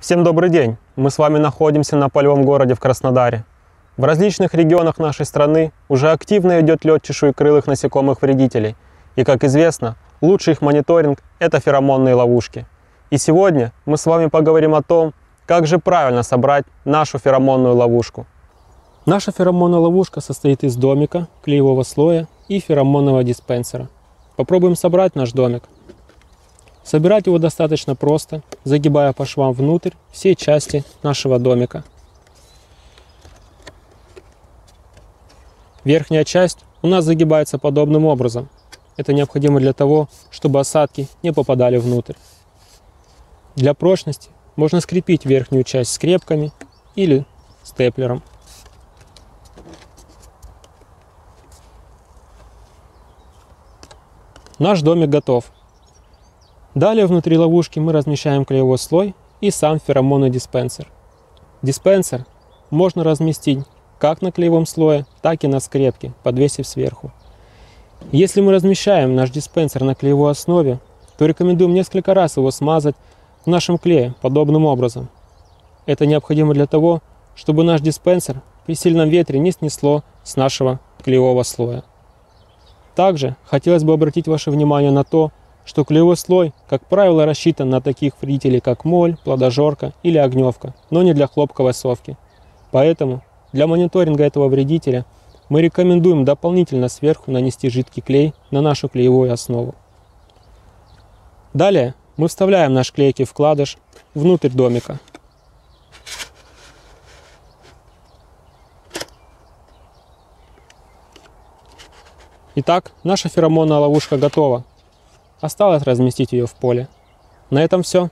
Всем добрый день! Мы с вами находимся на полевом городе в Краснодаре. В различных регионах нашей страны уже активно идет лет чешуекрылых насекомых-вредителей. И, как известно, лучший их мониторинг – это феромонные ловушки. И сегодня мы с вами поговорим о том, как же правильно собрать нашу феромонную ловушку. Наша феромонная ловушка состоит из домика, клеевого слоя и феромонного диспенсера. Попробуем собрать наш домик. Собирать его достаточно просто, загибая по швам внутрь все части нашего домика. Верхняя часть у нас загибается подобным образом. Это необходимо для того, чтобы осадки не попадали внутрь. Для прочности можно скрепить верхнюю часть скрепками или степлером. Наш домик готов. Далее внутри ловушки мы размещаем клеевой слой и сам феромонный диспенсер. Диспенсер можно разместить как на клеевом слое, так и на скрепке, подвесив сверху. Если мы размещаем наш диспенсер на клеевой основе, то рекомендуем несколько раз его смазать в нашем клее подобным образом. Это необходимо для того, чтобы наш диспенсер при сильном ветре не снесло с нашего клеевого слоя. Также хотелось бы обратить ваше внимание на то, что клеевой слой, как правило, рассчитан на таких вредителей, как моль, плодожорка или огневка, но не для хлопковой совки. Поэтому для мониторинга этого вредителя мы рекомендуем дополнительно сверху нанести жидкий клей на нашу клеевую основу. Далее мы вставляем наш клейкий вкладыш внутрь домика. Итак, наша феромонная ловушка готова. Осталось разместить ее в поле. На этом все.